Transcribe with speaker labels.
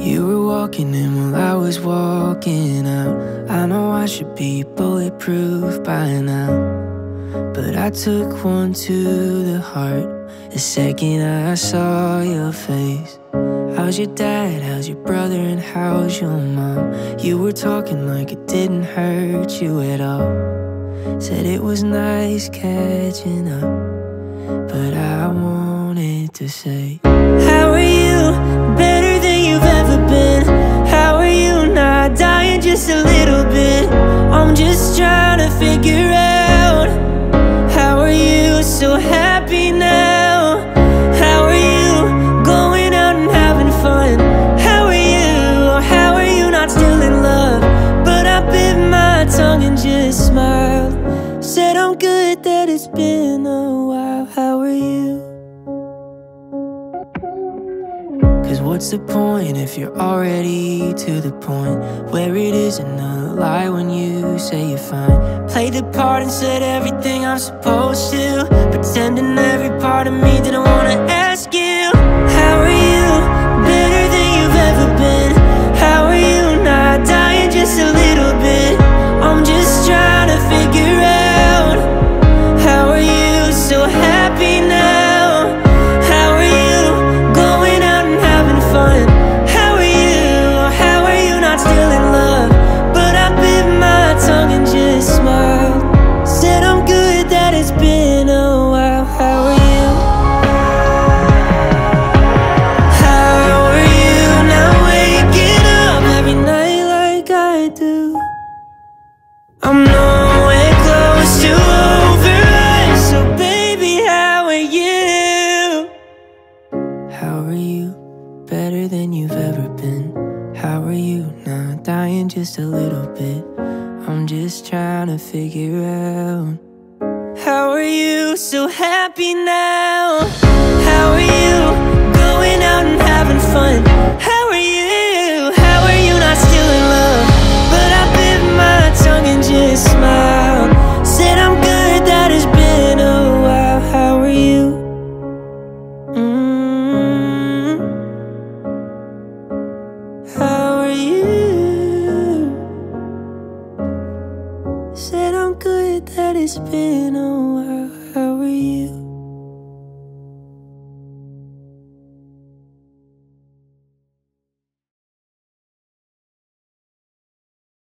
Speaker 1: You were walking in while I was walking out. I know I should be bulletproof by now. But I took one to the heart the second I saw your face. How's your dad? How's your brother? And how's your mom? You were talking like it didn't hurt you at all. Said it was nice catching up. But I wanted to say, How are you? Figure out. How are you so happy now? How are you going out and having fun? How are you? Or how are you not still in love? But I bit my tongue and just smiled. Said I'm good that it's been a what's the point if you're already to the point where it isn't a lie when you say you're fine? Played the part and said everything I'm supposed to, pretending every part of me didn't wanna ask been. How are you? Not dying just a little bit. I'm just trying to figure out. How are you so happy now? Been a while.